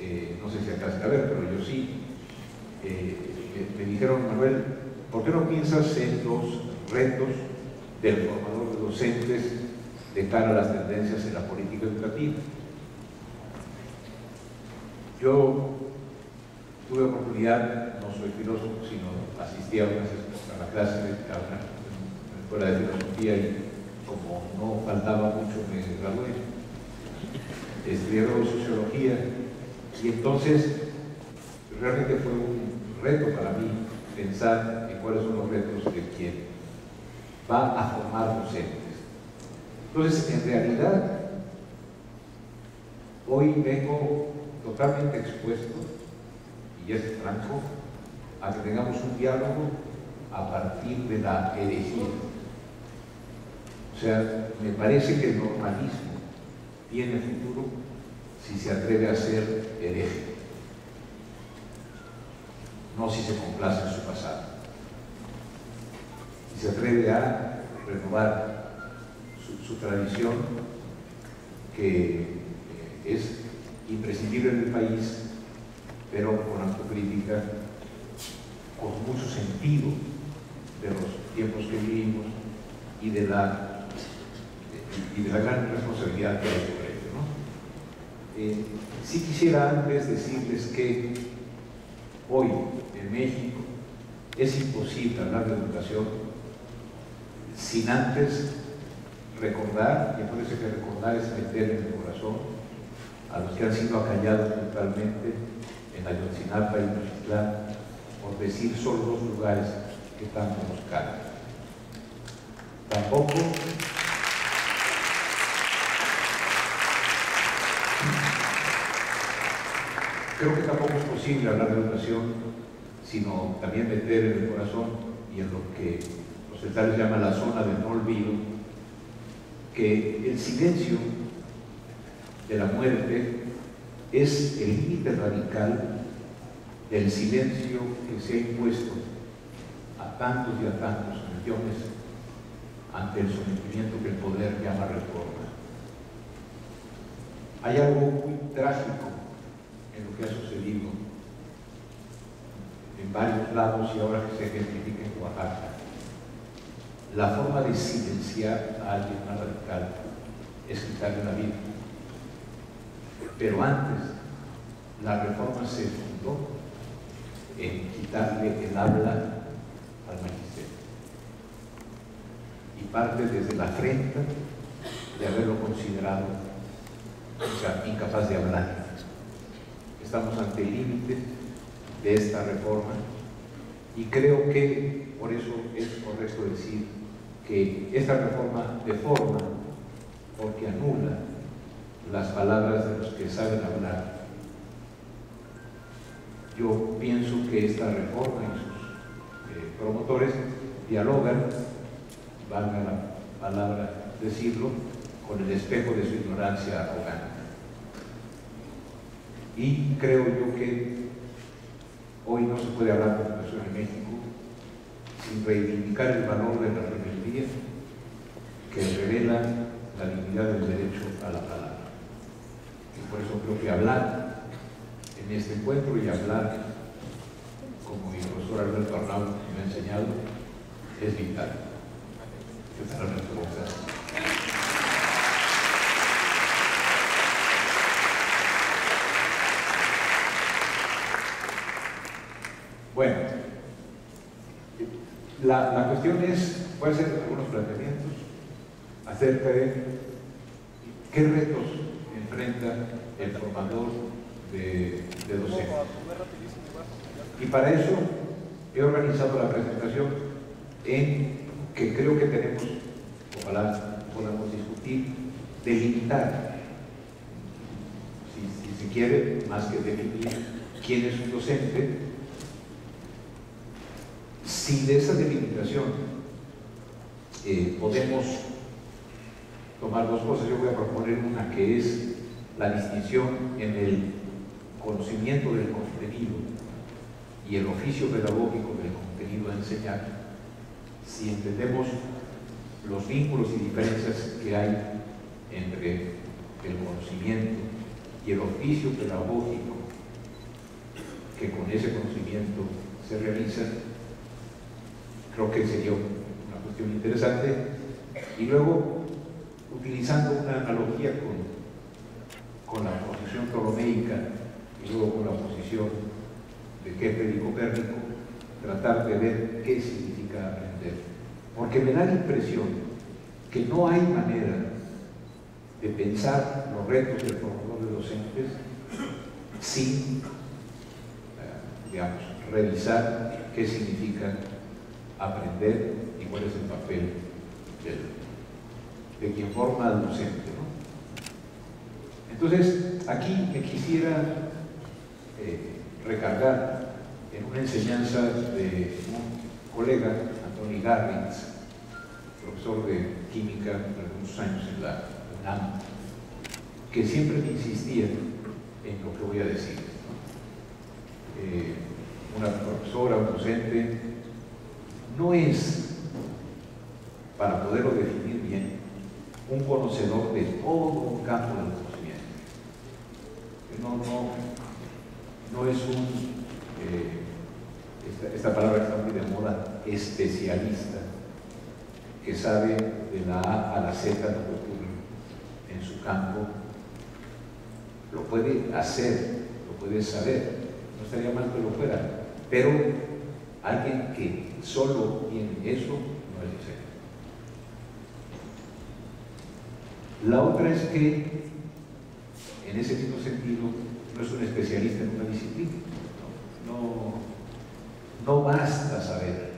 eh, no sé si alcanzan a ver, pero yo sí, eh, me dijeron, Manuel, ¿por qué no piensas en los retos del formador de docentes de cara a las tendencias en la política educativa? Yo tuve oportunidad, no soy filósofo, sino asistí a, una, a la clase de a una, escuela de filosofía y como no faltaba mucho me gradué. Estudié sociología y entonces realmente fue un reto para mí pensar en cuáles son los retos de quien va a formar docentes. Entonces, en realidad, hoy vengo totalmente expuesto, y es franco, a que tengamos un diálogo a partir de la herejía. O sea, me parece que el normalismo tiene futuro si se atreve a ser hereje, no si se complace en su pasado. Si se atreve a renovar su, tradición, que eh, es imprescindible en el país, pero con autocrítica, con mucho sentido de los tiempos que vivimos y de la, y de la gran responsabilidad que hay. Eh, sí quisiera antes decirles que hoy en México es imposible hablar de educación sin antes recordar, y parece que recordar es meter en el corazón a los que han sido acallados totalmente en Ayotzinapa y Nochitlán, por decir solo dos lugares que tanto nos caen. Tampoco creo que tampoco es posible hablar de educación, sino también meter en el corazón y en lo que los secretarios llaman la zona del no olvido, que el silencio de la muerte es el límite radical del silencio que se ha impuesto a tantos y a tantos millones ante el sometimiento que el poder llama reforma. Hay algo muy trágico lo que ha sucedido en varios lados y ahora que se identifica en Oaxaca. La forma de silenciar a alguien más radical es quitarle la vida. Pero antes, la reforma se fundó en quitarle el habla al magisterio. Y parte desde la afrenta de haberlo considerado, incapaz de hablar. Estamos ante el límite de esta reforma y creo que por eso es correcto decir que esta reforma deforma porque anula las palabras de los que saben hablar. Yo pienso que esta reforma y sus eh, promotores dialogan, valga la palabra decirlo, con el espejo de su ignorancia arrogante. Y creo yo que hoy no se puede hablar de educación en México sin reivindicar el valor de la rebeldía que revela la dignidad del derecho a la palabra. Por eso creo que hablar en este encuentro y hablar, como mi profesor Alberto Arnau me ha enseñado, es vital. Bueno, la, cuestión es, voy a hacer algunos planteamientos acerca de qué retos enfrenta el formador de, de docentes. Y para eso he organizado la presentación en que creo que tenemos, ojalá podamos discutir, delimitar, si, si se quiere, más que definir quién es un docente, si de esa delimitación eh, podemos tomar dos cosas, yo voy a proponer una que es la distinción en el conocimiento del contenido y el oficio pedagógico del contenido a enseñar, si entendemos los vínculos y diferencias que hay entre el conocimiento y el oficio pedagógico que con ese conocimiento se realiza, creo que sería una cuestión interesante. Y luego, utilizando una analogía con, con la posición ptolomeica y luego con la posición de Kepler y Copérnico, tratar de ver qué significa aprender. Porque me da la impresión que no hay manera de pensar los retos del formador de docentes sin, eh, digamos, revisar qué significa aprender y cuál es el papel de quien forma al docente. Entonces, aquí me quisiera eh, recargar en una enseñanza de un colega, Anthony Garrins, profesor de química de algunos años en la UNAM, que siempre me insistía en lo que voy a decir. Eh, una profesora, un docente, no es, para poderlo definir bien, un conocedor de todo un campo del conocimiento. No, no, no es un, eh, esta, palabra está muy de moda, especialista, que sabe de la A a la Z lo que ocurre en su campo. Lo puede hacer, lo puede saber, no estaría mal que lo fuera, pero alguien que solo tiene eso no es necesario. La otra es que, en ese mismo sentido, no es un especialista en una disciplina. No, no basta saber.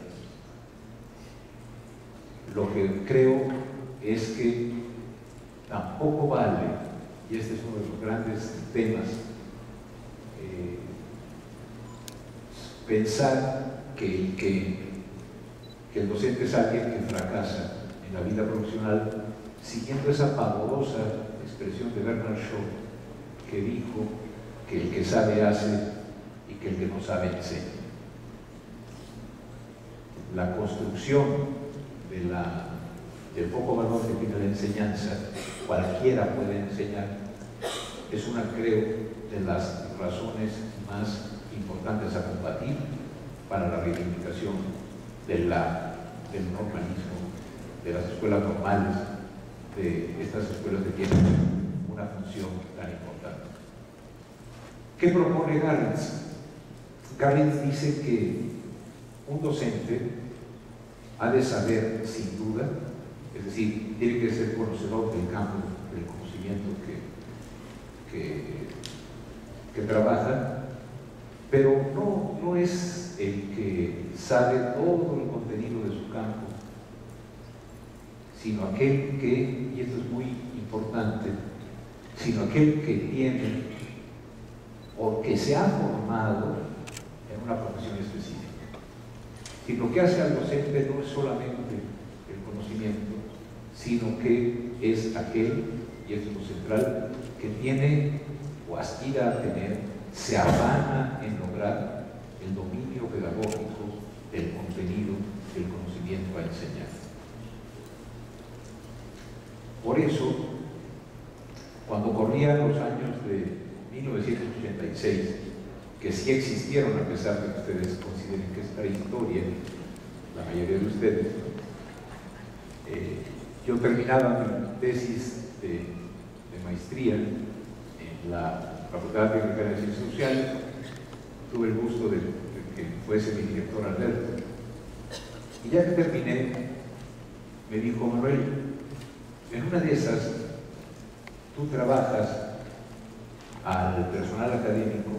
Lo que creo es que tampoco vale, y este es uno de los grandes temas, eh, pensar que, el docente es alguien que fracasa en la vida profesional siguiendo esa pavorosa expresión de Bernard Shaw que dijo que el que sabe hace y que el que no sabe enseña. La construcción del poco valor que tiene la enseñanza, cualquiera puede enseñar, es una, creo, de las razones más importantes a combatir para la reivindicación de la, del normalismo, de las escuelas normales, de estas escuelas que tienen una función tan importante. ¿Qué propone Garrins? Garrins dice que un docente ha de saber sin duda, es decir, tiene que ser conocedor del campo del conocimiento que, que, que trabaja, pero no, no es el que sabe todo el contenido de su campo, sino aquel que, y esto es muy importante, sino aquel que tiene o que se ha formado en una profesión específica. Y lo que hace al docente no es solamente el conocimiento, sino que es aquel, y esto es lo central, que tiene o aspira a tener se afana en lograr el dominio pedagógico del contenido del conocimiento a enseñar. Por eso, cuando corrían los años de 1986, que sí existieron a pesar de que ustedes consideren que es prehistoria, la mayoría de ustedes, eh, yo terminaba mi tesis de, de maestría en la Facultad de Ciencias Sociales, tuve el gusto de, que fuese mi director Alberto. Y ya que terminé, me dijo, Manuel, en una de esas, tú trabajas al personal académico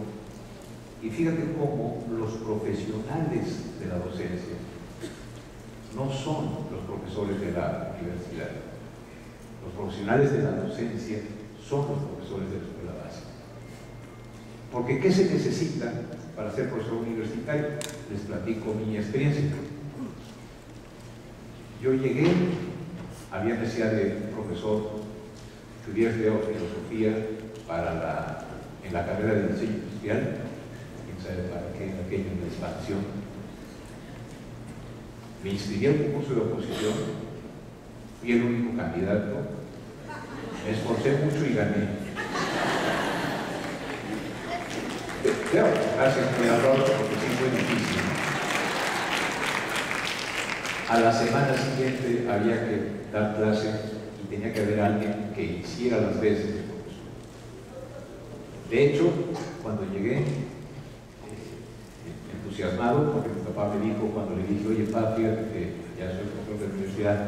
y fíjate cómo los profesionales de la docencia no son los profesores de la universidad. Los profesionales de la docencia son los profesores de la escuela básica. Porque ¿qué se necesita para ser profesor universitario? Les platico mi experiencia. Yo llegué, había necesidad de profesor, estudié filosofía para la, en la carrera de diseño industrial, quién sabe para qué, aquello de expansión. Me inscribí al concurso de oposición, fui el único candidato, me esforcé mucho y gané. Gracias por el porque sí fue difícil. A la semana siguiente había que dar clase y tenía que haber alguien que hiciera las veces de profesor. De hecho, cuando llegué, eh, entusiasmado, porque mi papá me dijo cuando le dije, oye, papi, que ya soy profesor de la universidad,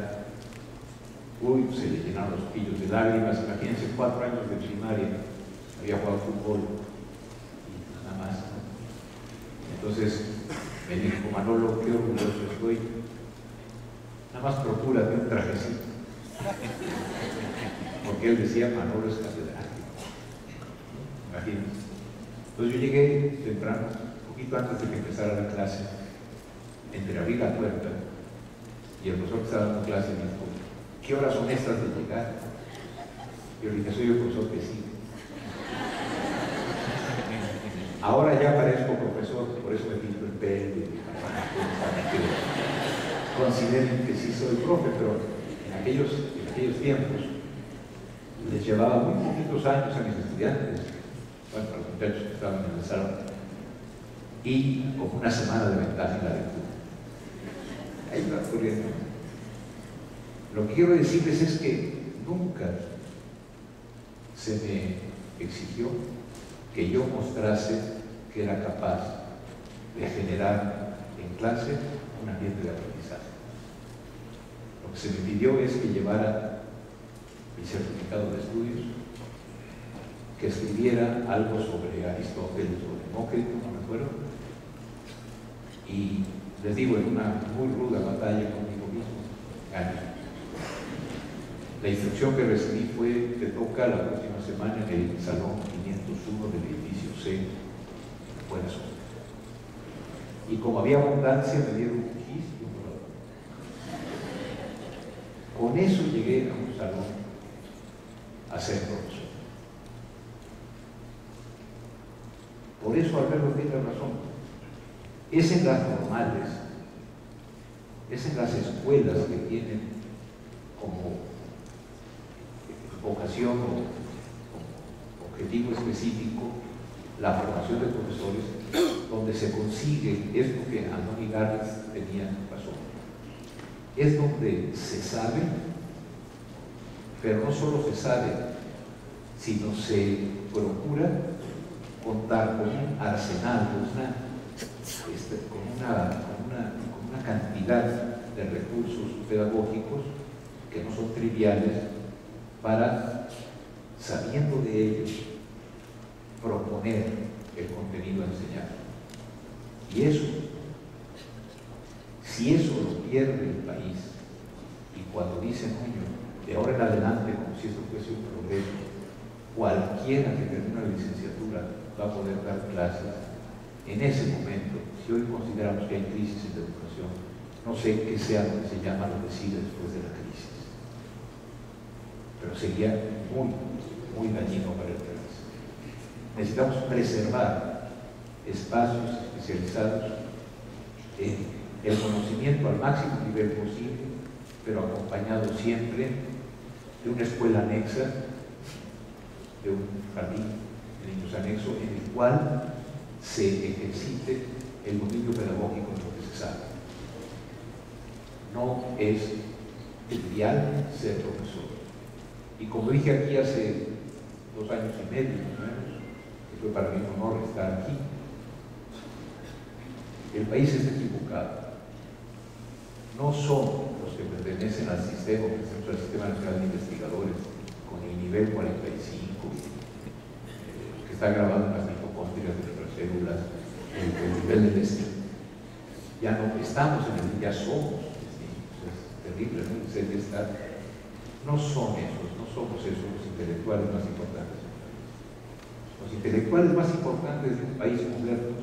uy, se le llenaron los pillos de lágrimas, imagínense cuatro años de primaria, había jugado fútbol nada más. Entonces me dijo, Manolo, qué orgulloso estoy, nada más procura de un trajecito. Porque él decía, Manolo es catedrático. Imagínense. Entonces yo llegué temprano, un poquito antes de que empezara la clase, entreabrí la puerta y el profesor que estaba dando clase me dijo, ¿qué horas son estas de llegar? Yo le dije, soy el profesor que sí. Ahora ya parezco profesor, por eso me pinto el pelo consideren que sí soy profe, pero en aquellos, tiempos les llevaba muy poquitos años a mis estudiantes, bueno, a los muchachos que estaban en el salón, y como una semana de ventaja en la lectura. Ahí va ocurriendo. Lo que quiero decirles es que nunca se me exigió que yo mostrase que era capaz de generar en clase un ambiente de aprendizaje. Lo que se me pidió es que llevara mi certificado de estudios, que escribiera algo sobre Aristóteles o Demócrito, no me acuerdo, y les digo, en una muy ruda batalla conmigo mismo, gané. La instrucción que recibí fue, te toca la próxima semana en el Salón 501 del edificio C, Buenas Y como había abundancia, me dieron un gis y un Con eso llegué a un salón a ser profesor. Por eso Alberto tiene razón. Es en las normales, es en las escuelas que tienen como vocación o objetivo específico la formación de profesores, donde se consigue esto que Antoni Gárez tenía razón. Es donde se sabe, pero no solo se sabe, sino se procura contar con un arsenal, este, con, una, una, con una cantidad de recursos pedagógicos que no son triviales para, sabiendo de ellos, proponer el contenido a enseñar. Y eso, si eso lo pierde el país, y cuando dicen, oye, de ahora en adelante, como si esto fuese un progreso, cualquiera que termine la licenciatura va a poder dar clases, en ese momento, si hoy consideramos que hay crisis en la educación, no sé qué sea lo que se llama lo que sigue después de la crisis pero sería muy, muy dañino para el. Necesitamos preservar espacios especializados en el conocimiento al máximo nivel posible, pero acompañado siempre de una escuela anexa, de un jardín de niños anexo, en el cual se ejercite el dominio pedagógico en lo que se sabe. No es trivial ser profesor y como dije aquí hace dos años y medio, que para mí un honor estar aquí, el país está equivocado. No son los que pertenecen al sistema, al Sistema Nacional de Investigadores, con el nivel 45, eh, que está grabado en las mitocondrias de nuestras células, el, el nivel del este. Ya no estamos en el ya somos. Es, terrible, ¿no? Que está. No son esos somos esos los intelectuales más importantes. Los intelectuales más importantes de un país moderno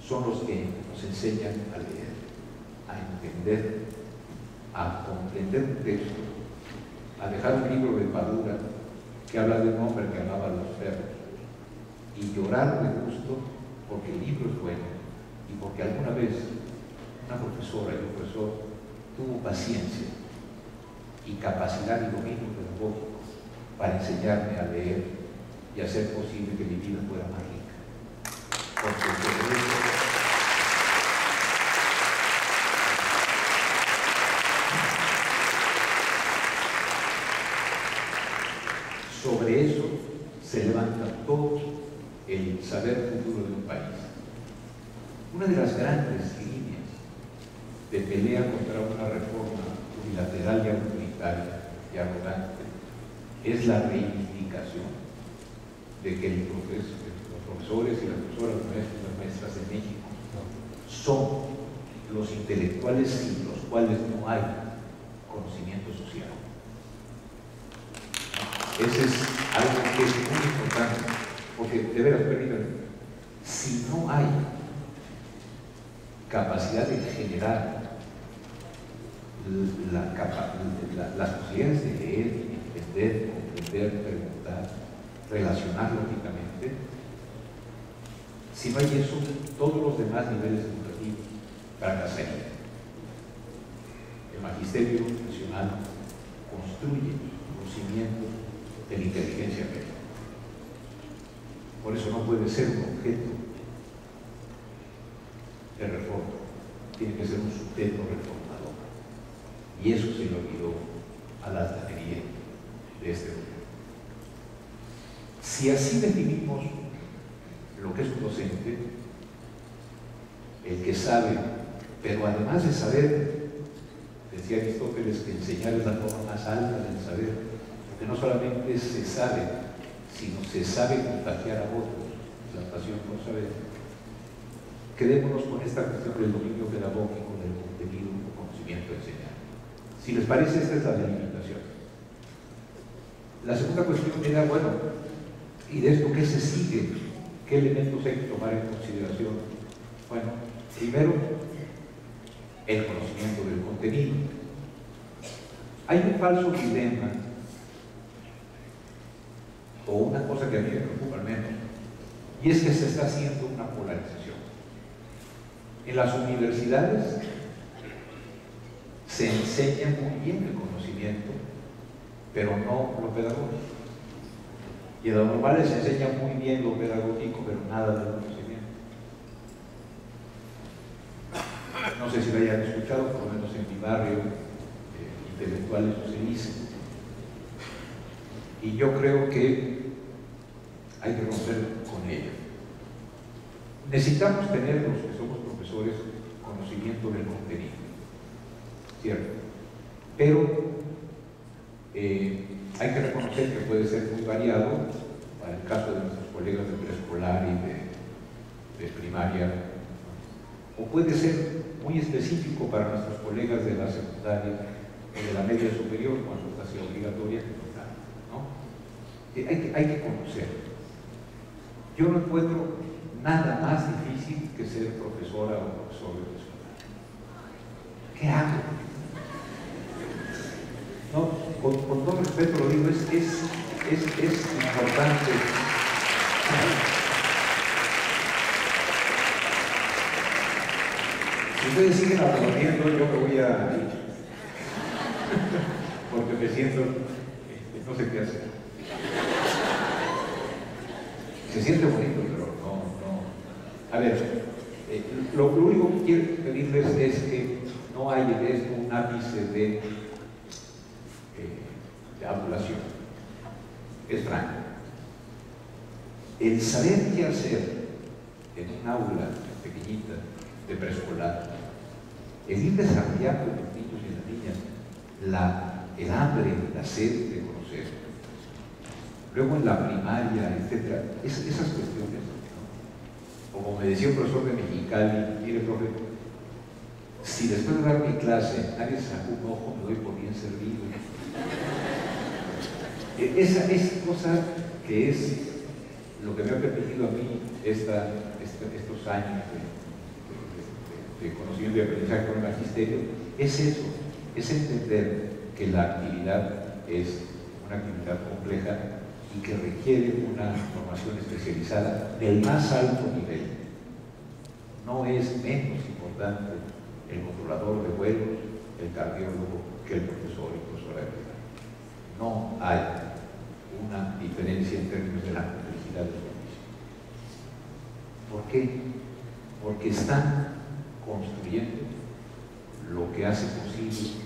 son los que nos enseñan a leer, a entender, a comprender un texto, a dejar un libro de Padura que habla de un hombre que amaba a los perros y llorar de gusto porque el libro es bueno y porque alguna vez una profesora y un profesor tuvo paciencia y capacidad y dominio pedagógico para enseñarme a leer y hacer posible que mi vida fuera más rica. Sobre eso se levanta todo el saber futuro de un país. Una de las grandes líneas de pelea contra una reforma unilateral y autoritaria y arrogante es la reivindicación de que los profesores y las profesoras, los maestros y las maestras de México son los intelectuales sin los cuales no hay conocimiento social. Ese es algo que es muy importante, porque de veras, permítanme, si no hay capacidad de generar las posibilidades de leer, entender, comprender, preguntar, relacionar lógicamente, si no hay eso, todos los demás niveles educativos fracasarían. El magisterio nacional construye conocimientos de la inteligencia médica. Por eso no puede ser un objeto de reforma, tiene que ser un sujeto reformador. Y eso se le olvidó a la altanería de este gobierno. Si así definimos lo que es un docente, el que sabe, pero además de saber, decía Aristóteles que enseñar es la forma más alta del saber, porque no solamente se sabe, sino se sabe contagiar a otros, la pasión por saber. Quedémonos con esta cuestión del dominio pedagógico, del contenido, del conocimiento enseñar. Si les parece, esta es la delimitación. La segunda cuestión era, bueno, ¿y de esto qué se sigue? ¿Qué elementos hay que tomar en consideración? Bueno, primero, el conocimiento del contenido. Hay un falso dilema o una cosa que a mí me preocupa al menos, y es que se está haciendo una polarización. En las universidades se enseña muy bien el conocimiento, pero no lo pedagógico. Y en las normales se enseña muy bien lo pedagógico, pero nada del conocimiento. No sé si lo hayan escuchado, por lo menos en mi barrio, eh, intelectuales se dice. Y yo creo que hay que romper con ello. Necesitamos tener los que somos profesores conocimiento del contenido, ¿cierto? Pero eh, hay que reconocer que puede ser muy variado para el caso de nuestros colegas de preescolar y de, primaria, o puede ser muy específico para nuestros colegas de la secundaria o de la media superior cuando está siendo obligatoria, hay que, hay que conocer. Yo no encuentro nada más difícil que ser profesora o profesor de escuela. ¿Qué hago? No, respeto lo es, es, es, importante. Si ustedes siguen aplaudiendo, yo me voy a... porque me siento, este, no sé qué hacer. Se siente bonito, pero no. A ver, eh, lo, único que quiero pedirles es que no hay en esto un ápice de adulación. Es franco. El saber qué hacer en un aula pequeñita de preescolar, el ir desarrollando en los niños y las niñas la, el hambre, la sed de conocer, luego en la primaria, etcétera, esas cuestiones. Como me decía un profesor de Mexicali, mire, profe, si después de dar mi clase nadie sacó un ojo, me doy por bien servido. E, esa, esa cosa que es lo que me ha permitido a mí estos años de, de, conocimiento y aprendizaje con el magisterio, es eso, es entender que la actividad es una actividad compleja y que requiere una formación especializada del más alto nivel. No es menos importante el controlador de vuelos, el cardiólogo, que el profesor y profesora de. No hay una diferencia en términos de la complejidad ¿Por qué? Porque están construyendo lo que hace posible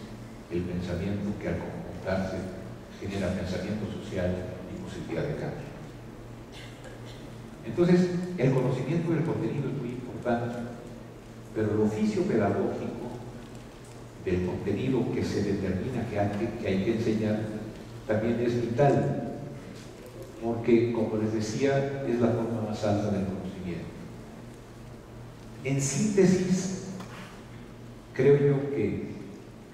el pensamiento que al conjuntarse genera pensamiento social posibilidad de cambio. Entonces, el conocimiento del contenido es muy importante, pero el oficio pedagógico del contenido que se determina que, hay que enseñar también es vital, porque, como les decía, es la forma más alta del conocimiento. En síntesis, creo yo que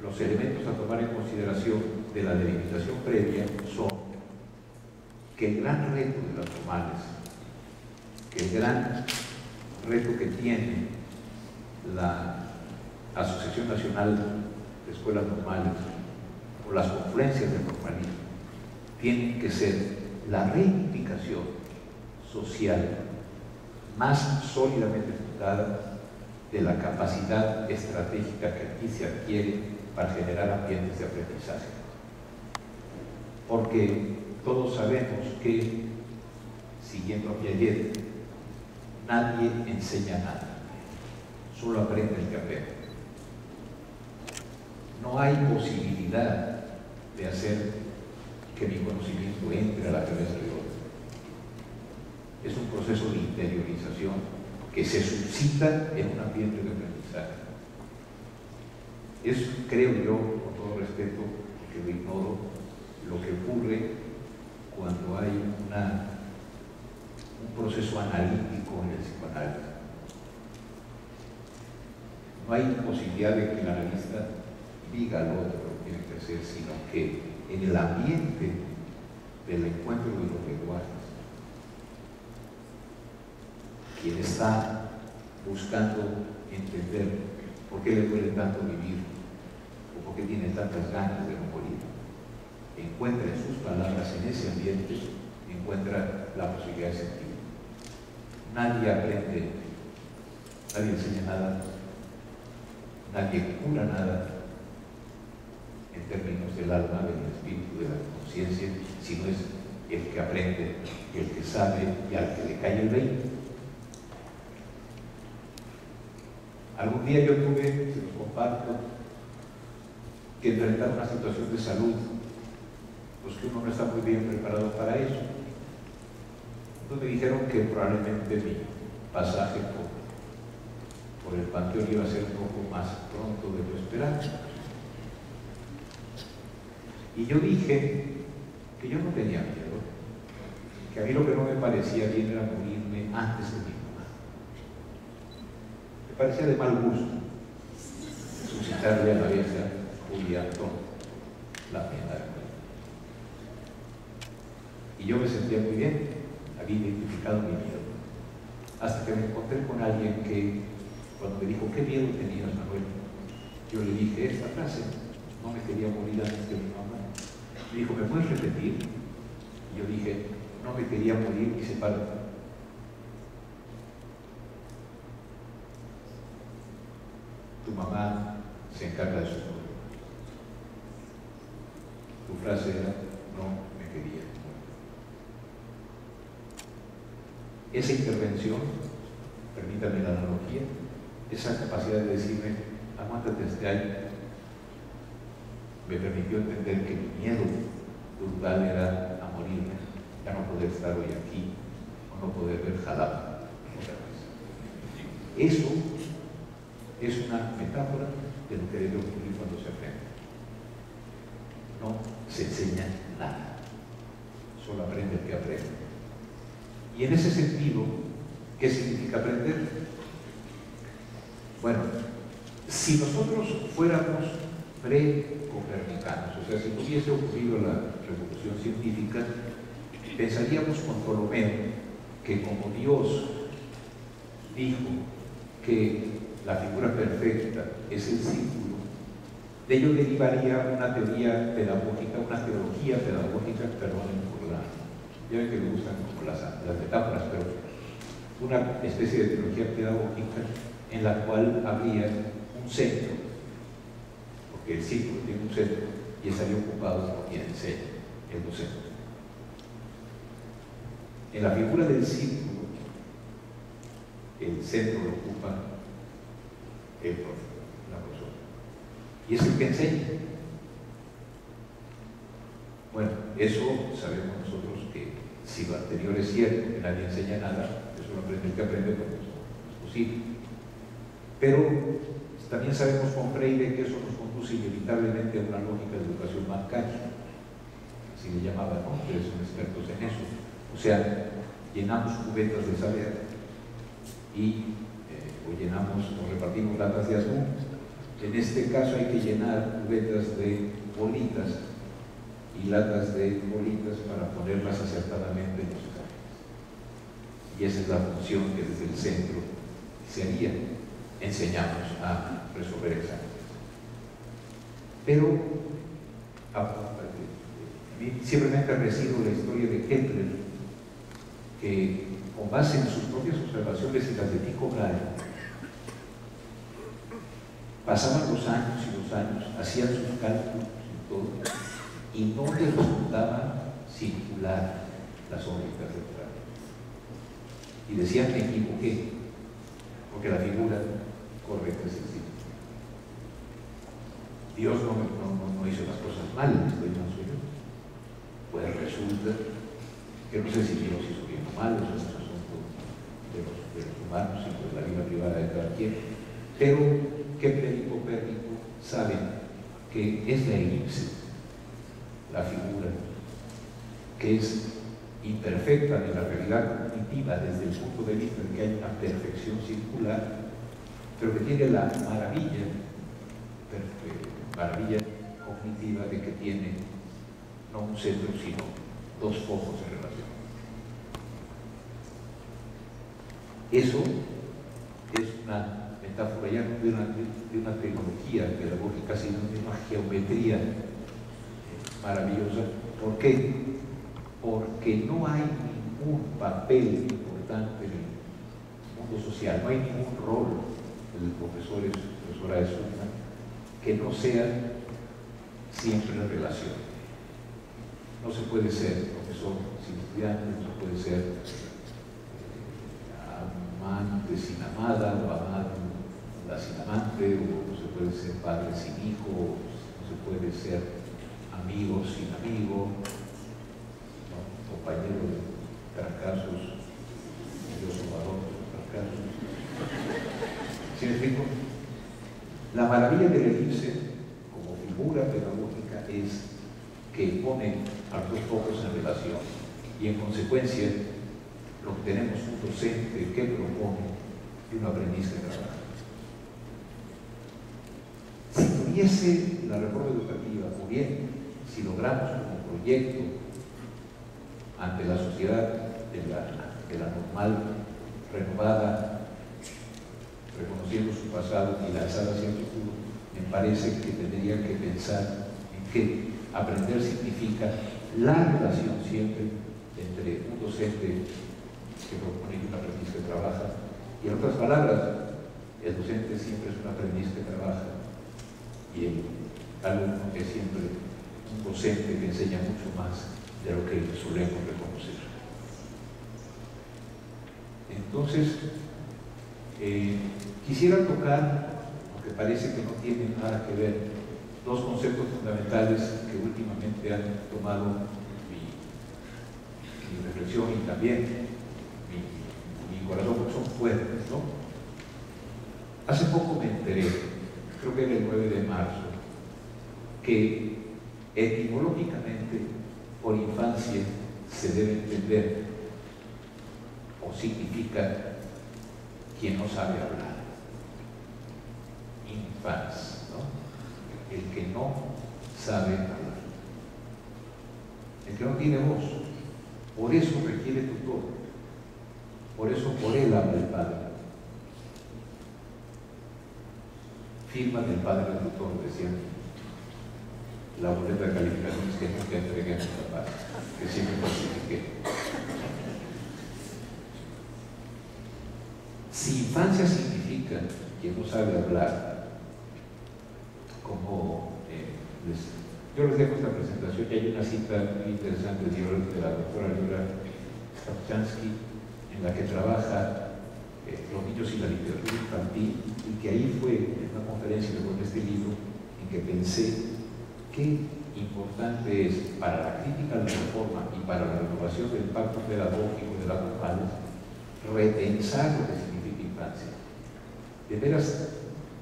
los elementos a tomar en consideración de la delimitación previa son que el gran reto de las normales, que el gran reto que tiene la Asociación Nacional de Escuelas Normales o las confluencias de normalismo, tienen que ser la reivindicación social más sólidamente fundada de la capacidad estratégica que aquí se adquiere para generar ambientes de aprendizaje. Porque todos sabemos que, siguiendo a Piaget, nadie enseña nada, solo aprende el que aprende. No hay posibilidad de hacer que mi conocimiento entre a la cabeza de otro. Es un proceso de interiorización que se suscita en un ambiente de aprendizaje. Es, creo yo, con todo respeto, porque lo ignoro, lo que ocurre cuando hay un proceso analítico en el psicoanálisis. No hay posibilidad de que el analista diga al otro lo que tiene que hacer, sino que en el ambiente del encuentro de los lenguajes, quien está buscando entender por qué le duele tanto vivir o por qué tiene tantas ganas de no morir, encuentra en sus palabras, en ese ambiente, encuentra la posibilidad de sentir. Nadie aprende, nadie enseña nada, nadie cura nada en términos del alma, del espíritu, de la conciencia, sino es el que aprende, el que sabe y al que le cae el veinte. Algún día yo tuve, se los comparto, que enfrentar una situación de salud, pues que uno no está muy bien preparado para eso. Entonces me dijeron que probablemente mi pasaje por el panteón iba a ser un poco más pronto de lo esperado. Y yo dije que yo no tenía miedo, que a mí lo que no me parecía bien era morirme antes de mi mamá. Me parecía de mal gusto suscitarle a la vieja Julia la pena de. Y yo me sentía muy bien, había identificado mi miedo. Hasta que me encontré con alguien que, cuando me dijo, ¿qué miedo tenías, Manuel? Yo le dije esta frase, no me quería morir antes de mi mamá. Me dijo, ¿me puedes repetir? Y yo dije, no me quería morir y se paró. Tu mamá se encarga de su pueblo. Tu frase era, no me quería morir. Esa intervención, permítame la analogía, esa capacidad de decirme, aguántate este año, me permitió entender que mi miedo brutal era a morirme, ya no poder estar hoy aquí, o no poder ver Jalapa otra vez. Eso es una metáfora de lo que debe ocurrir cuando se aprende. No se enseña nada, solo aprende el que aprende. Y en ese sentido, ¿qué significa aprender? Bueno, si nosotros fuéramos pre-copernicanos, o sea, si hubiese ocurrido la revolución científica, pensaríamos con Ptolomeo que como Dios dijo que la figura perfecta es el círculo, de ello derivaría una teoría pedagógica, una teología pedagógica, perdonen por la, ya ven que me gustan como las, las metáforas, pero una especie de teología pedagógica en la cual habría un centro, el círculo tiene un centro y estaría ocupado por quien enseña, el docente. En la figura del círculo, el centro lo ocupa el profe, la profesora. Y es el que enseña. Bueno, eso sabemos nosotros que si lo anterior es cierto, que nadie enseña nada, solo aprende el que aprende eso no es posible. Pero también sabemos con Freire que eso nos conduce inevitablemente a una lógica de educación bancaria, así le llamaban, ¿no? ustedes son expertos en eso. O sea, llenamos cubetas de saber y eh, o llenamos o repartimos latas de azul. En este caso hay que llenar cubetas de bolitas y latas de bolitas para ponerlas acertadamente en los exámenes. Y esa es la función que desde el centro se haría. Enseñamos a resolver. Pero siempre me ha encarnecido la historia de Kepler, que con base en sus propias observaciones y las de Tycho Brahe, pasaban los años y los años, hacían sus cálculos y todo, y no les resultaba circular las órbitas del planeta. Y decían, me equivoqué, porque la figura correcta es Dios no, hizo las cosas mal, estoy. Pues resulta que no sé si Dios hizo bien o mal, eso es asunto de los, humanos y de la vida privada de cada quien, pero Kepler y Copérnico saben que es la elipse, la figura, que es imperfecta de la realidad cognitiva desde el punto de vista de que hay una perfección circular, pero que tiene la maravilla, maravilla cognitiva de que tiene no un centro, sino dos focos de relación. Eso es una metáfora ya de una, de una tecnología pedagógica, sino de una geometría maravillosa. ¿Por qué? Porque no hay ningún papel importante en el mundo social, no hay ningún rol del profesor y profesora de Suma que no sea siempre la relación. No se puede ser profesor sin estudiante, no se puede ser eh, amante sin amada o amada sin amante, o no se puede ser padre sin hijo, no se puede ser amigo sin amigo, compañero de fracasos, Dios sumador de los fracasos. ¿Sí me explico? La maravilla del elipse como figura pedagógica es que pone a los pocos en relación y en consecuencia lo que tenemos un docente que propone y un aprendiz que trabaja. Si tuviese la reforma educativa, o bien si logramos como proyecto ante la sociedad de la, de la normal renovada reconociendo su pasado y lanzada hacia el futuro, me parece que tendría que pensar en que aprender significa la relación siempre entre un docente que propone y un aprendiz que trabaja. Y en otras palabras, el docente siempre es un aprendiz que trabaja y el alumno es siempre un docente que enseña mucho más de lo que solemos reconocer. Entonces, eh, quisiera tocar, aunque parece que no tienen nada que ver, dos conceptos fundamentales que últimamente han tomado mi, reflexión y también mi, corazón, porque son fuertes. ¿no? Hace poco me enteré, creo que era el 9 de marzo, que etimológicamente por infancia se debe entender o significa quien no sabe hablar. Infans, ¿no? El que no sabe hablar. El que no tiene voz. Por eso requiere tutor. Por eso por él habla el Padre. Firma del Padre del tutor, decía la boleta de calificaciones que nunca entregué a mi papá, que siempre falsifiqué. Si infancia significa que no sabe hablar, como eh, yo les dejo esta presentación y hay una cita muy interesante de, la doctora Laura Kapchansky en la que trabaja eh, los niños y la literatura infantil y que ahí fue en una conferencia de este libro en que pensé qué importante es para la crítica de la reforma y para la renovación del pacto pedagógico de las normales repensar lo que. De veras,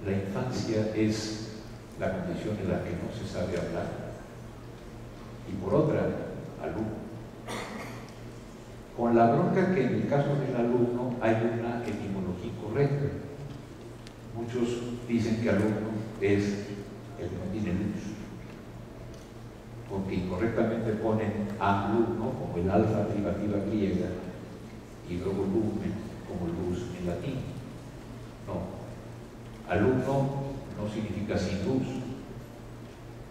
la infancia es la condición en la que no se sabe hablar. Y por otra, alumno. Con la bronca que en el caso del alumno hay una etimología correcta. Muchos dicen que alumno es el que no tiene luz. Porque incorrectamente ponen alumno como el alfa privativa griega y luego lumen como luz en latín. No. Alumno no significa sin luz,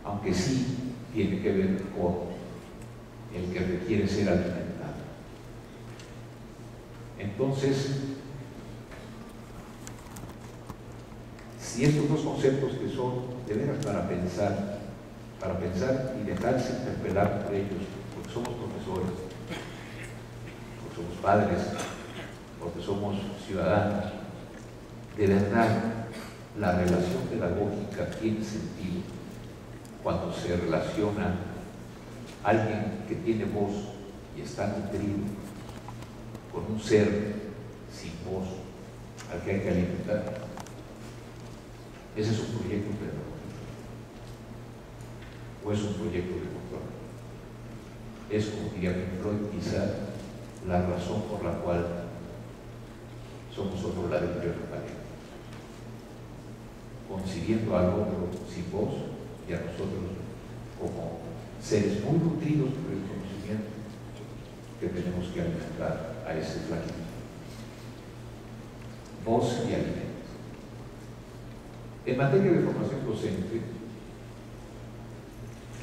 aunque sí tiene que ver con el que requiere ser alimentado. Entonces, si estos dos conceptos que son de veras para pensar, para pensar y dejarse interpelar por ellos, porque somos profesores, porque somos padres, porque somos ciudadanos, de verdad la relación pedagógica tiene sentido cuando se relaciona alguien que tiene voz y está nutrido con un ser sin voz al que hay que alimentar. Ese es un proyecto pedagógico o es un proyecto de control. Es, como diría Freud, quizá la razón por la cual somos otro lado del planeta concibiendo al otro sin voz y a nosotros como seres muy nutridos por el conocimiento que tenemos que alimentar a ese planeta. Voz y alimento. En materia de formación docente,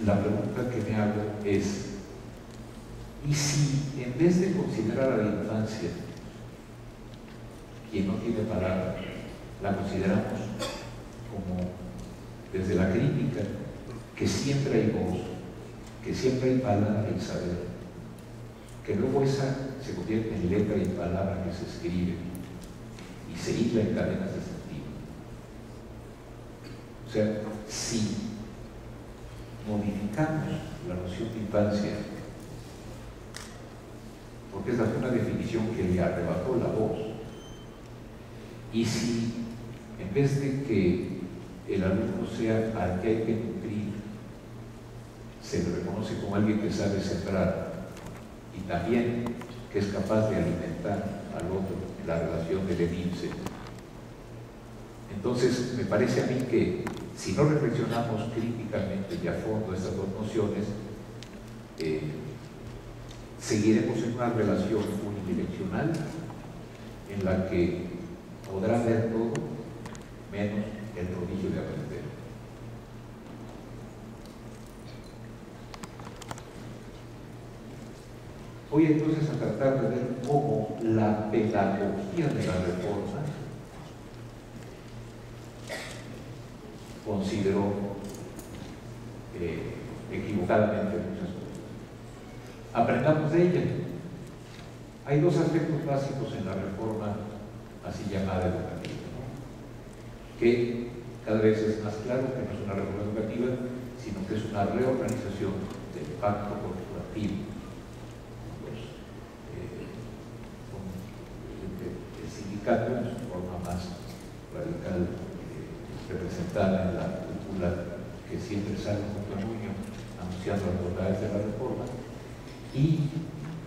la pregunta que me hago es, ¿y si en vez de considerar a la infancia quien no tiene palabra, la consideramos desde la crítica, que siempre hay voz, que siempre hay palabra y saber, que luego esa se convierte en letra y palabra que se escribe y se hila en cadenas de sentido. O sea, si modificamos la noción de infancia, porque esa fue una definición que le arrebató la voz, y si en vez de que el alumno sea al que hay que nutrir, se le reconoce como alguien que sabe sembrar y también que es capaz de alimentar al otro en la relación del ENIPSE. Entonces, me parece a mí que si no reflexionamos críticamente y a fondo estas dos nociones, eh, seguiremos en una relación unidireccional en la que podrá ver todo menos el prodigio de aprender. Voy entonces a tratar de ver cómo la pedagogía de la reforma consideró eh, equivocadamente muchas cosas. Aprendamos de ella. Hay dos aspectos básicos en la reforma así llamada educativa que cada vez es más claro que no es una reforma educativa, sino que es una reorganización del pacto corporativo. Eh, el, sindicato en su forma más radical eh, representada en la cultura que siempre sale junto a anunciando las bondades de la reforma y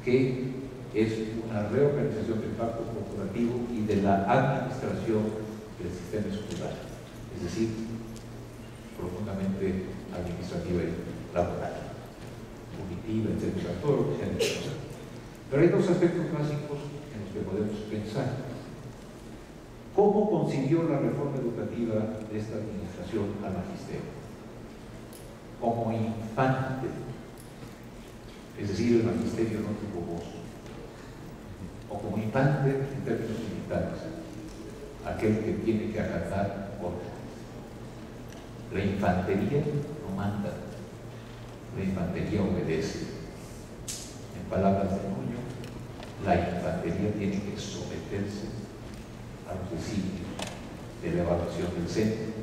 que es una reorganización del pacto corporativo y de la administración del sistema escolar, es decir, profundamente administrativa y laboral, punitiva, etc. Todo lo que sea necesario. Pero hay dos aspectos básicos en los que podemos pensar. ¿Cómo consiguió la reforma educativa de esta administración al magisterio? Como infante, es decir, el magisterio no tuvo voz, o como infante en términos militares, aquel que tiene que acatar orden. La infantería no manda, la infantería obedece. En palabras de Nuño, la infantería tiene que someterse a los designios de la evaluación del centro.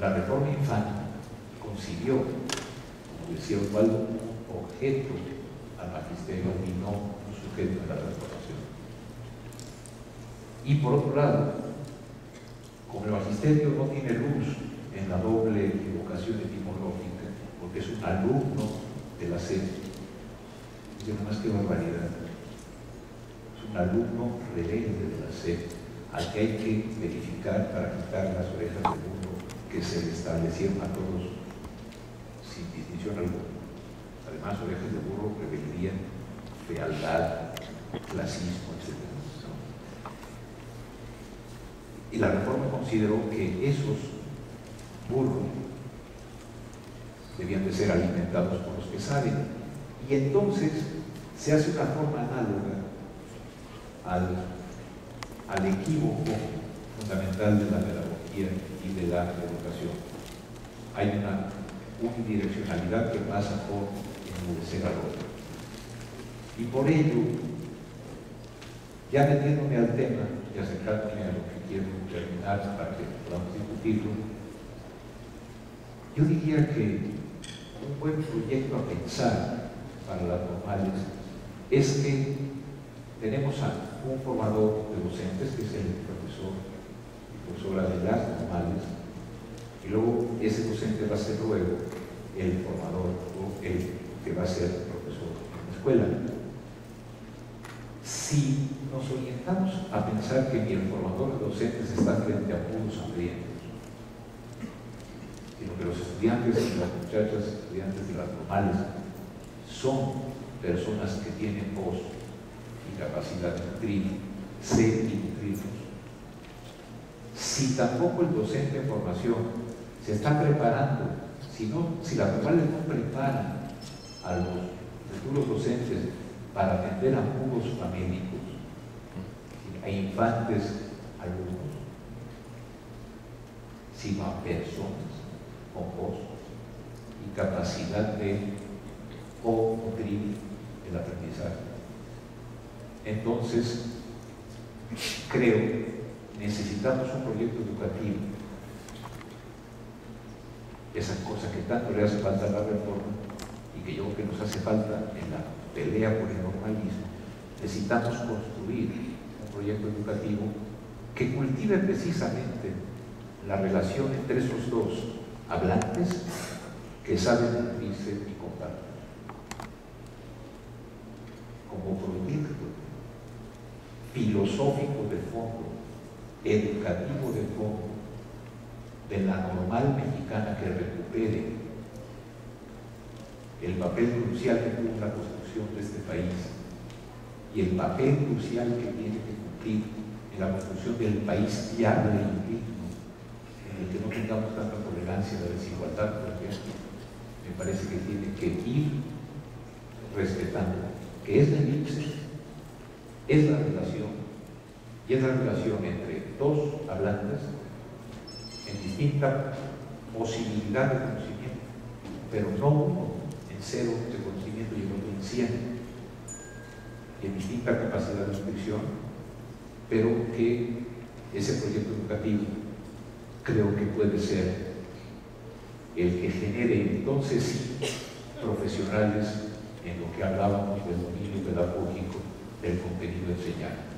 La reforma infante consiguió, como decía Osvaldo, objeto al magisterio y no sujeto de la transformación. Y por otro lado, como el magisterio no tiene luz en la doble equivocación etimológica, porque es un alumno de la sed, dice más que barbaridad, es un alumno rebelde de la sed, al que hay que verificar para quitar las orejas del mundo que se le establecieron a todos sin distinción alguna. Además, orejas de burro, rebeldía, fealdad, clasismo, etc. Y la reforma consideró que esos burros debían de ser alimentados por los que saben. Y entonces se hace una forma análoga al, equívoco fundamental de la pedagogía y de la educación. Hay una unidireccionalidad que pasa por enmudecer al otro. Y por ello, ya metiéndome al tema y acercándome a lo que quiero terminar para que podamos discutirlo, yo diría que un buen proyecto a pensar para las normales es que tenemos a un formador de docentes, que es el profesor y profesora de las normales, y luego ese docente va a ser luego el formador o el que va a ser profesor en la escuela. Si nos orientamos a pensar que el formador de docentes está frente a puros hambrientos, sino que los estudiantes y las muchachas estudiantes de las normales son personas que tienen voz y capacidad de nutrir, ser y nutrirnos. Si tampoco el docente en formación se está preparando, si, no, si las normales no preparan a los futuros docentes para atender a puros famélicos, a infantes alumnos, sino a personas con voz y capacidad de co-nutrir el aprendizaje. Entonces, creo, necesitamos un proyecto educativo, esa cosa que tanto le hace falta a la reforma y que yo creo que nos hace falta en la pelea por el normalismo, necesitamos construir un proyecto educativo que cultive precisamente la relación entre esos dos hablantes que saben nutrirse y compartir. Como proyecto filosófico de fondo, educativo de fondo, de la normal mexicana que recupere el papel crucial que tuvo la de este país. Y el papel crucial que tiene que cumplir en la construcción del país viable y digno, en el que no tengamos tanta tolerancia a la desigualdad, por ejemplo, me parece que tiene que ir respetando, que es la elipse, es la relación, y es la relación entre dos hablantes en distinta posibilidad de conocimiento, pero no uno cero de conocimiento el otro en 100, en distinta capacidad de inscripción, pero que ese proyecto educativo creo que puede ser el que genere entonces profesionales en lo que hablábamos del dominio pedagógico del contenido enseñado.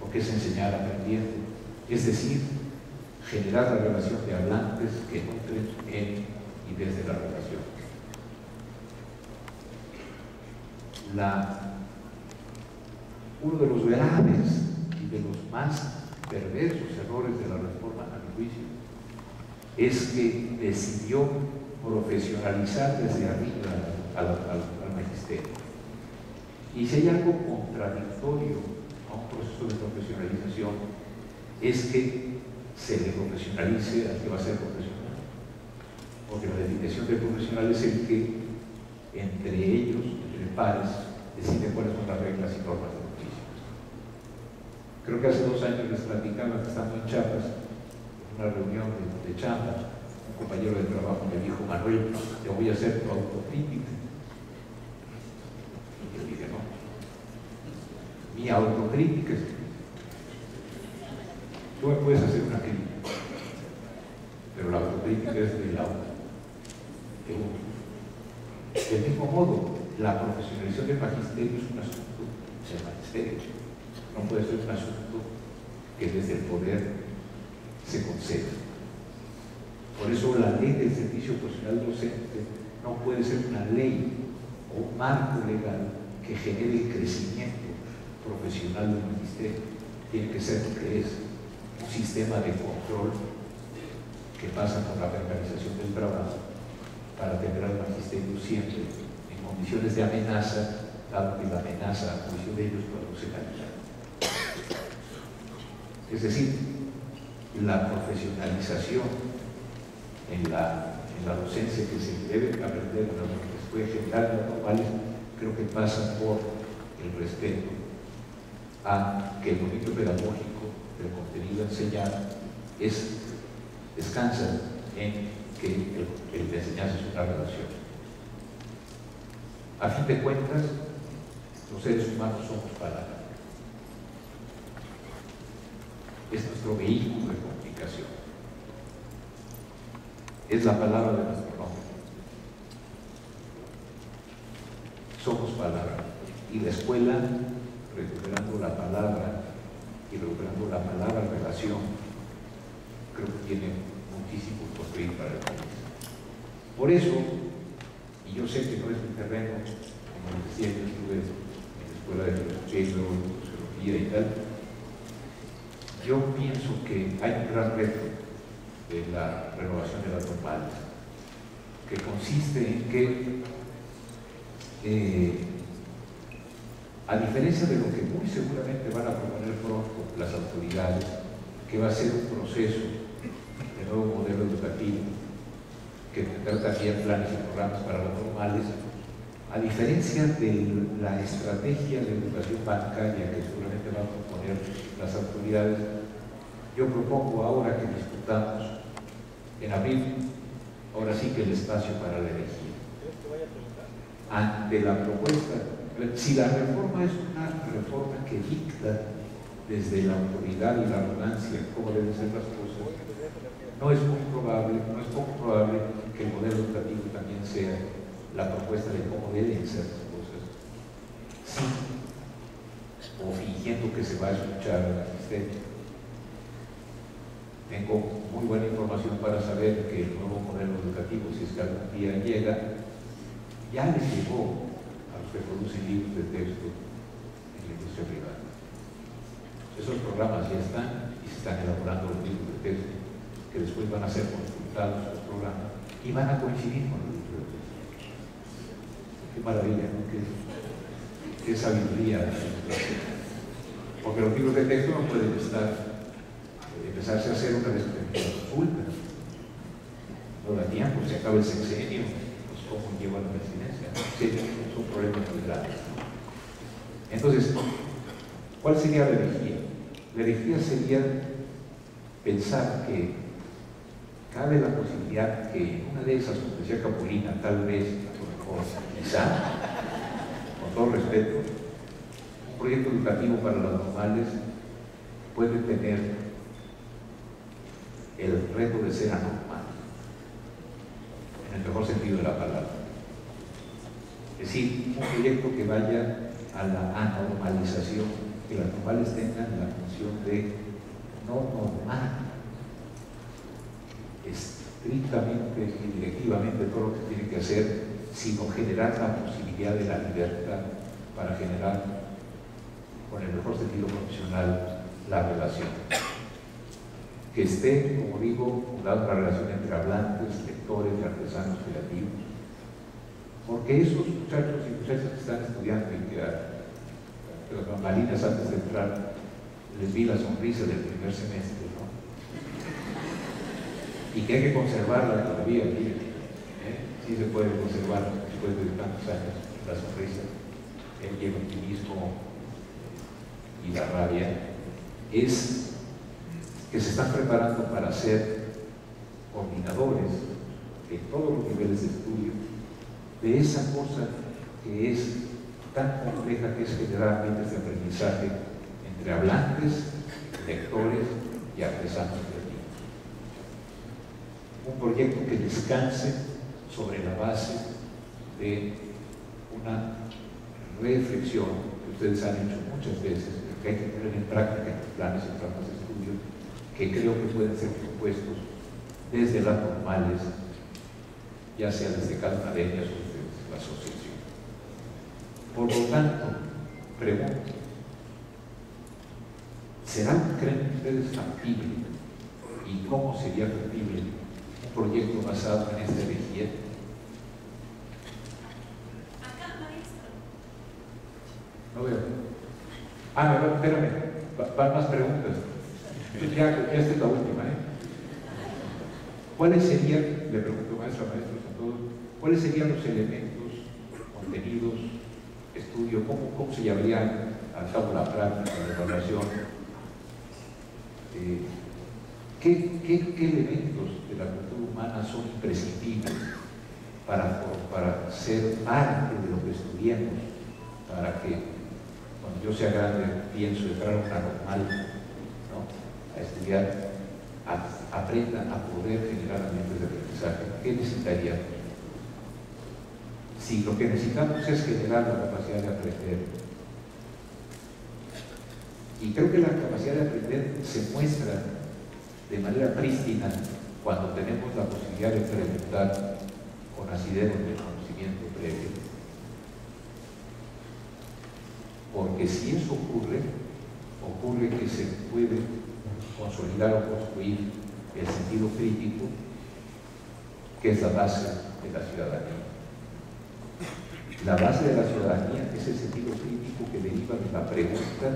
Porque es enseñar aprendiendo, es decir, generar la relación de hablantes que nutren en y desde la relación. Uno de los graves y de los más perversos errores de la reforma a mi juicio es que decidió profesionalizar desde arriba al, magisterio. Y si hay algo contradictorio a un proceso de profesionalización, es que se le profesionalice al que va a ser profesional. Porque la definición de profesional es el que entre ellos pares decide cuáles son las reglas y normas del oficio. Creo que hace dos años les platicaba que estando en Chiapas, en una reunión de, de un compañero de trabajo me dijo, Manuel, te voy a hacer tu autocrítica. Y yo dije, no. Mi autocrítica es Tú me puedes hacer una crítica, pero la autocrítica es del auto, de uno. Del mismo modo, la profesionalización del magisterio es un asunto el magisterio. No puede ser un asunto que desde el poder se conceda. Por eso la ley del servicio profesional docente no puede ser una ley o un marco legal que genere el crecimiento profesional del magisterio. Tiene que ser lo que es un sistema de control que pasa por la organización del trabajo para tener al magisterio siempre condiciones de amenaza, dado que la amenaza a juicio de ellos produce calidad. Es decir, la profesionalización en la, en docencia que se debe aprender, lo que se puede generar en los normales, creo que pasa por el respeto a que el dominio pedagógico del contenido enseñado es, descansa en que el, el enseñanza es una relación. A fin de cuentas, los seres humanos somos palabras. Es nuestro vehículo de comunicación. Es la palabra de nuestro nombre. Somos palabra. Y la escuela, recuperando la palabra y recuperando la palabra relación, creo que tiene muchísimo por para el país. Por eso, yo sé que no es un terreno, como decía, yo estuve en la escuela de filosofía y y tal, yo pienso que hay un gran reto de la renovación de las normales, que consiste en que, eh, a diferencia de lo que muy seguramente van a proponer pronto las autoridades, que va a ser un proceso de nuevo modelo educativo, que tendrá también planes y programas para los normales, a diferencia de la estrategia de educación bancaria que seguramente van a proponer las autoridades, yo propongo ahora que discutamos en abril, ahora sí que el espacio para la energía. Ante la propuesta, si la reforma es una reforma que dicta desde la autoridad y la arrogancia cómo deben ser las cosas, no es muy probable, no es poco probable que el modelo educativo también sea la propuesta de cómo deben ser las cosas. Sí, o fingiendo que se va a escuchar al asistente tengo muy buena información para saber que el nuevo modelo educativo, si es que algún día llega, ya les llegó a los que producen libros de texto en la industria privada. Esos programas ya están y se están elaborando los libros de texto que después van a ser consultados los programas y van a coincidir con texto. Qué maravilla, ¿no? Qué, qué sabiduría. Porque los libros de texto no pueden estar empezarse a hacer una vez que consulta. No da tiempo, se acaba el sexenio, pues cómo lleva la presidencia. Sí, es un problema muy grave. Entonces, ¿cuál sería la herejía? La herejía sería pensar que cabe la posibilidad que una de esas, como decía Capulina, tal vez, o quizá, con todo respeto, un proyecto educativo para los normales puede tener el reto de ser anormal, en el mejor sentido de la palabra. Es decir, un proyecto que vaya a la anormalización, que las normales tengan la función de no normar estrictamente y directivamente todo lo que tiene que hacer, sino generar la posibilidad de la libertad para generar, con el mejor sentido profesional, la relación que esté, como digo, una relación entre hablantes, lectores artesanos creativos. Porque esos muchachos y muchachas que están estudiando y que a, las bambalinas antes de entrar les vi la sonrisa del primer semestre, ¿no? Y que hay que conservarla todavía, miren, ¿eh? sí se puede conservar después de tantos años la sonrisa, el optimismo y la rabia, es que se están preparando para ser coordinadores en todos los niveles de estudio de esa cosa que es tan compleja que es generar ambientes de aprendizaje entre hablantes, lectores y artesanos. Un proyecto que descanse sobre la base de una reflexión, que ustedes han hecho muchas veces, que hay que poner en práctica en los planes y programas de estudio, que creo que pueden ser propuestos desde las normales, ya sea desde cada academia o desde la asociación. Por lo tanto, pregunto, ¿será, creen ustedes, factible y cómo sería factible proyecto basado en esta energía? No veo. Ah, no, espérame, van más preguntas. Ya, esta es la última, ¿eh? ¿Cuáles serían, le pregunto maestro, maestros a todos, cuáles serían los elementos, contenidos, estudio, cómo, cómo se llamarían a cabo la práctica, la evaluación? Eh, ¿qué, qué, qué, elementos de la cultura humana son imprescindibles para, para ser parte de lo que estudiemos, para que cuando yo sea grande pienso entrar a una normal, ¿no? a estudiar, a, aprenda a poder generar ambientes de aprendizaje. ¿Qué necesitaría? Si lo que necesitamos es generar la capacidad de aprender, y creo que la capacidad de aprender se muestra de manera prístina cuando tenemos la posibilidad de preguntar con asidero del conocimiento previo porque si eso ocurre, ocurre que se puede consolidar o construir el sentido crítico, que es la base de la ciudadanía. La base de la ciudadanía es el sentido crítico que deriva de la pregunta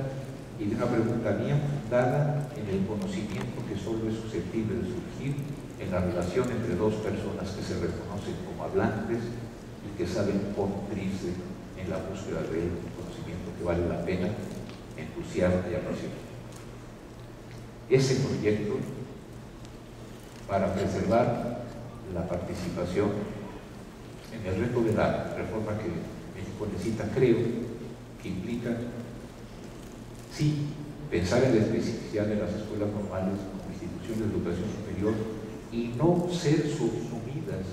y de una pregunta bien fundada en el conocimiento que solo es susceptible de surgir en la relación entre dos personas que se reconocen como hablantes y que saben nutrirse en la búsqueda de que vale la pena, entusiasmo y apasionante. Ese proyecto para preservar la participación en el reto de la reforma que México necesita, creo que implica, sí, pensar en la especificidad de las escuelas normales como instituciones de educación superior y no ser subsumidas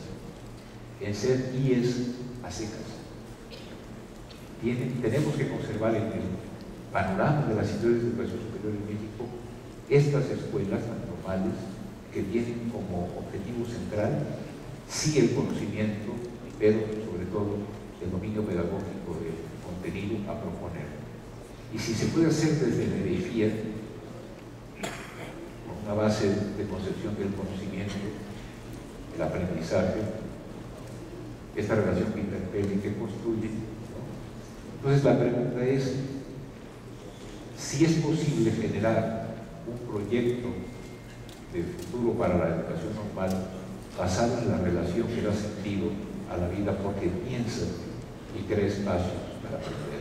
en ser IES a secas tenemos que conservar en el panorama de las instituciones de educación superior en México estas escuelas normales que tienen como objetivo central sí el conocimiento, pero sobre todo el dominio pedagógico del contenido a proponer. Y si se puede hacer desde la con una base de concepción del conocimiento, el aprendizaje, esta relación que interpela y que construye, entonces la pregunta es si es posible generar un proyecto de futuro para la educación normal basado en la relación que da sentido a la vida porque piensa y crea espacios para aprender.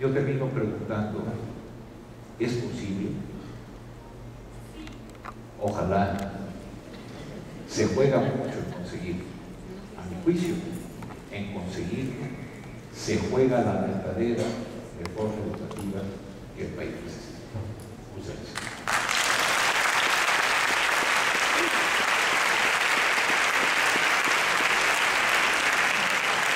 Yo termino preguntando, ¿es posible? Ojalá. Se juega mucho en conseguir, a mi juicio, en conseguir se juega la verdadera reforma educativa que el país.